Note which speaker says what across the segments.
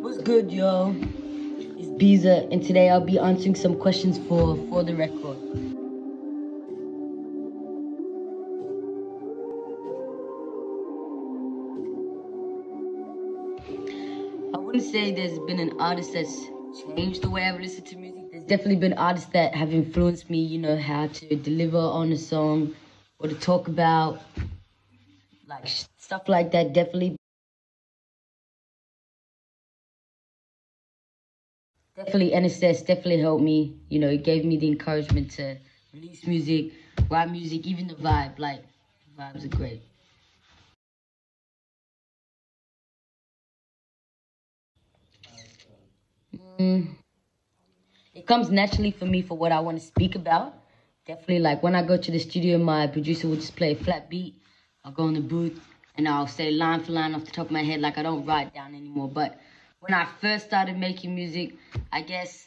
Speaker 1: What's good, yo? It's B.Z.A, and today I'll be answering some questions for for the record. I wouldn't say there's been an artist that's changed the way I've listened to music. There's definitely been artists that have influenced me, you know, how to deliver on a song or to talk about, like stuff like that. Definitely. Definitely, NSS definitely helped me. You know, it gave me the encouragement to release music, write music, even the vibe. Like, vibes are great. Mm, it comes naturally for me for what I want to speak about. Definitely, like when I go to the studio, my producer will just play a flat beat. I'll go in the booth and I'll say line for line off the top of my head, like I don't write down anymore. But when I first started making music, I guess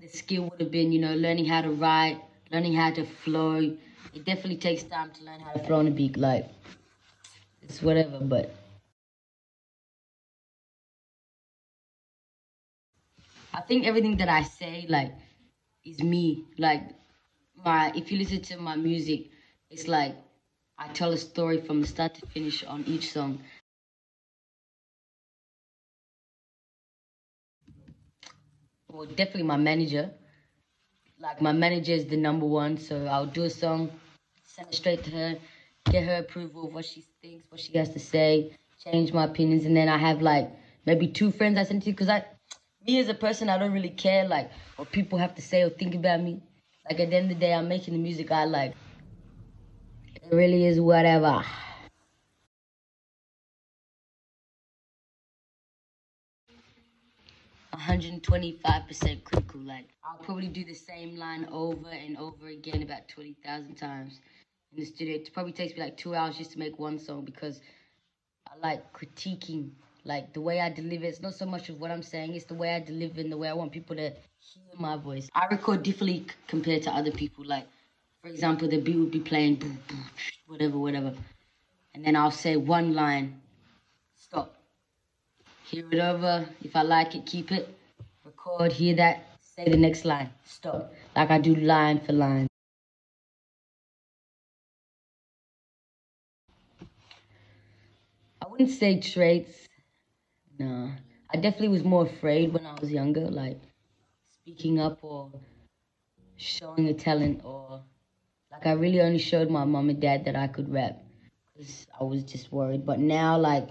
Speaker 1: the skill would have been, you know, learning how to write, learning how to flow. It definitely takes time to learn how to flow on a beat. Like, it's whatever, but. I think everything that I say, like, is me. Like, my if you listen to my music, it's like I tell a story from the start to finish on each song. Well, definitely my manager. Like my manager is the number one, so I'll do a song, send it straight to her, get her approval of what she thinks, what she has to say, change my opinions, and then I have like maybe two friends I send to because I me as a person, I don't really care like what people have to say or think about me. Like at the end of the day, I'm making the music I like. It really is whatever. Hundred and twenty-five percent critical. Like I'll probably do the same line over and over again about twenty thousand times in the studio. It probably takes me like two hours just to make one song because I like critiquing like the way I deliver, it's not so much of what I'm saying, it's the way I deliver and the way I want people to hear my voice. I record differently compared to other people. Like, for example, the beat would be playing, whatever, whatever. And then I'll say one line. Hear it over. If I like it, keep it. Record, hear that, say the next line, stop. Like I do line for line. I wouldn't say traits no, I definitely was more afraid when I was younger, like speaking up or showing a talent, or like I really only showed my mom and dad that I could rap I was just worried. But now, like,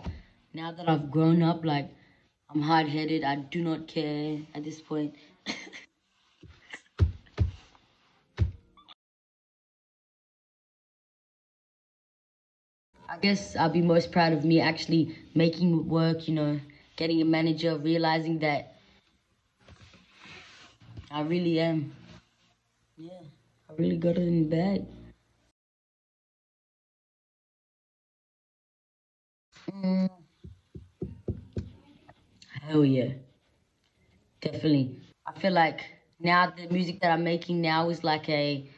Speaker 1: now that I've grown up, like, I'm hard headed, I do not care at this point. I guess I'll be most proud of me actually making work, you know, getting a manager, realizing that I really am. Yeah, I really got it in the bag. Mm. Hell yeah. Definitely. I feel like now the music that I'm making now is like a,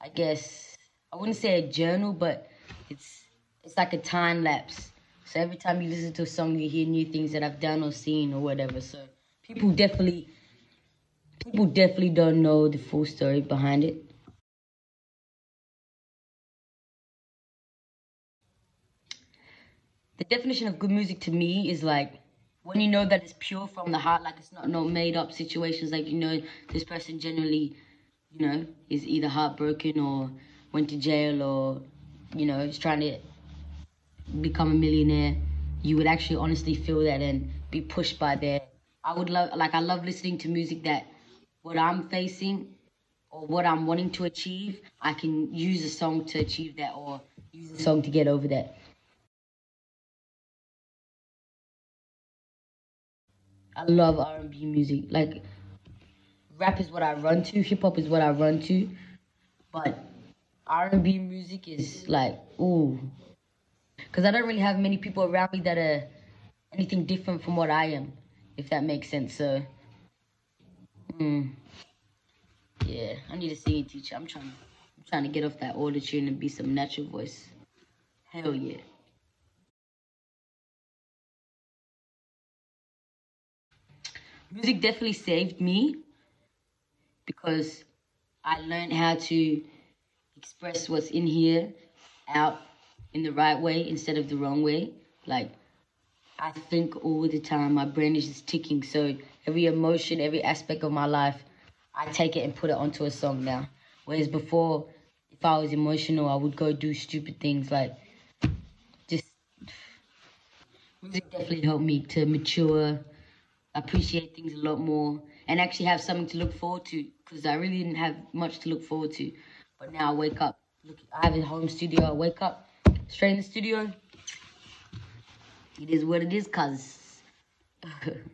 Speaker 1: I guess, I wouldn't say a journal, but it's it's like a time lapse so every time you listen to a song, you hear new things that I've done or seen or whatever. So people definitely, people definitely don't know the full story behind it. The definition of good music to me is like when you know that it's pure from the heart, like it's not no made up situations. Like you know this person generally, you know, is either heartbroken or went to jail or you know is trying to become a millionaire, you would actually honestly feel that and be pushed by that. I would love, like, I love listening to music that what I'm facing or what I'm wanting to achieve, I can use a song to achieve that or use a song to get over that. I love R&B music. Like, rap is what I run to, hip hop is what I run to, but R&B music is like, ooh, because I don't really have many people around me that are anything different from what I am, if that makes sense. So, mm, yeah, I need a singing teacher. I'm trying, I'm trying to get off that auto tune and be some natural voice. Hell yeah. Music definitely saved me because I learned how to express what's in here out in the right way instead of the wrong way. Like, I think all the time, my brain is just ticking. So every emotion, every aspect of my life, I take it and put it onto a song now. Whereas before, if I was emotional, I would go do stupid things like just. Music definitely helped me to mature, appreciate things a lot more, and actually have something to look forward to. Because I really didn't have much to look forward to, but now I wake up. Look, I have a home studio. I wake up straight in the studio. It is what it is, cuz.